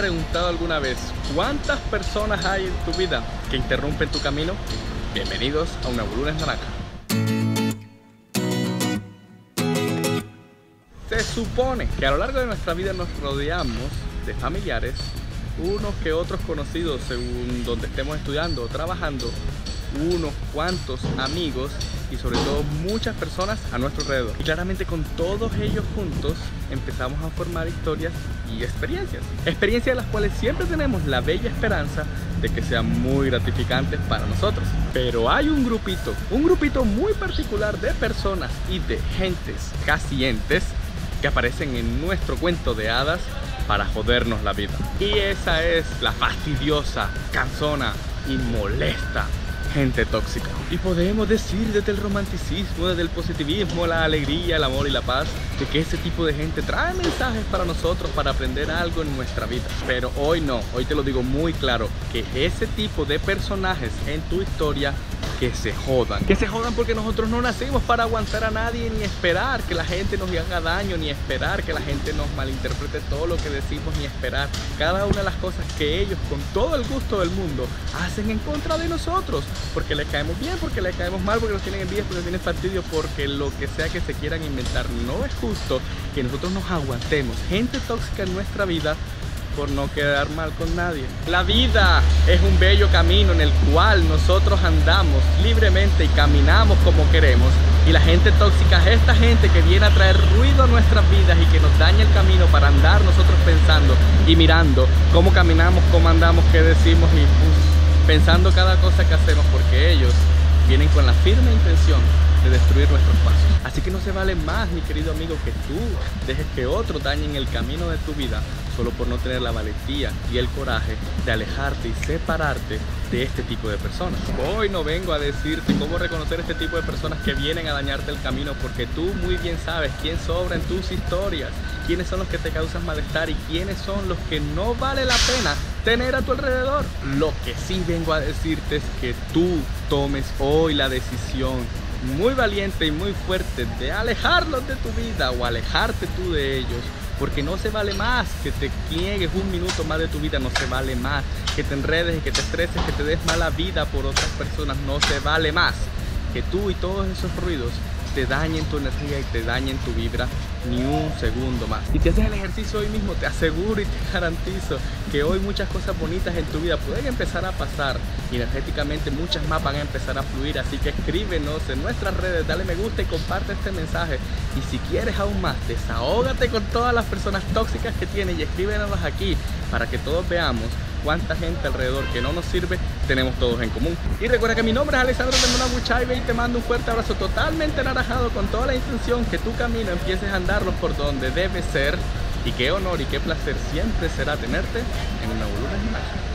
preguntado alguna vez cuántas personas hay en tu vida que interrumpen tu camino? Bienvenidos a una Lunes Naranja. Se supone que a lo largo de nuestra vida nos rodeamos de familiares, unos que otros conocidos según donde estemos estudiando o trabajando, unos cuantos amigos y sobre todo muchas personas a nuestro alrededor. Y claramente con todos ellos juntos empezamos a formar historias y experiencias. Experiencias de las cuales siempre tenemos la bella esperanza de que sean muy gratificantes para nosotros. Pero hay un grupito, un grupito muy particular de personas y de gentes casi entes que aparecen en nuestro cuento de hadas para jodernos la vida. Y esa es la fastidiosa, cansona y molesta gente tóxica. Y podemos decir desde el romanticismo, desde el positivismo, la alegría, el amor y la paz, de que ese tipo de gente trae mensajes para nosotros para aprender algo en nuestra vida. Pero hoy no, hoy te lo digo muy claro, que ese tipo de personajes en tu historia que se jodan. Que se jodan porque nosotros no nacimos para aguantar a nadie ni esperar que la gente nos haga daño, ni esperar que la gente nos malinterprete todo lo que decimos, ni esperar cada una de las cosas que ellos con todo el gusto del mundo hacen en contra de nosotros. Porque les caemos bien, porque les caemos mal, porque nos tienen envidia, porque nos tienen fastidio, porque lo que sea que se quieran inventar no es justo que nosotros nos aguantemos gente tóxica en nuestra vida por no quedar mal con nadie. La vida es un bello camino en el cual nosotros andamos libremente y caminamos como queremos. Y la gente tóxica es esta gente que viene a traer ruido a nuestras vidas y que nos daña el camino para andar nosotros pensando y mirando cómo caminamos, cómo andamos, qué decimos y pues, pensando cada cosa que hacemos porque ellos vienen con la firme intención de destruir nuestros pasos. Así que no se vale más, mi querido amigo, que tú dejes que otros dañen el camino de tu vida solo por no tener la valentía y el coraje de alejarte y separarte de este tipo de personas. Hoy no vengo a decirte cómo reconocer este tipo de personas que vienen a dañarte el camino porque tú muy bien sabes quién sobra en tus historias, quiénes son los que te causan malestar y quiénes son los que no vale la pena tener a tu alrededor. Lo que sí vengo a decirte es que tú tomes hoy la decisión muy valiente y muy fuerte de alejarlos de tu vida o alejarte tú de ellos porque no se vale más que te niegues un minuto más de tu vida, no se vale más. Que te enredes y que te estreses, que te des mala vida por otras personas, no se vale más. Que tú y todos esos ruidos te dañen tu energía y te dañen tu vibra ni un segundo más. Y te haces el ejercicio hoy mismo, te aseguro y te garantizo que hoy muchas cosas bonitas en tu vida pueden empezar a pasar y energéticamente muchas más van a empezar a fluir. Así que escríbenos en nuestras redes, dale me gusta y comparte este mensaje. Y si quieres aún más, desahógate con todas las personas tóxicas que tienes y escríbenos aquí para que todos veamos cuánta gente alrededor que no nos sirve tenemos todos en común. Y recuerda que mi nombre es Alessandro de Buchaibe y te mando un fuerte abrazo totalmente naranjado con toda la intención que tu camino empieces a andarlo por donde debe ser. Y qué honor y qué placer siempre será tenerte en una boluda imagen.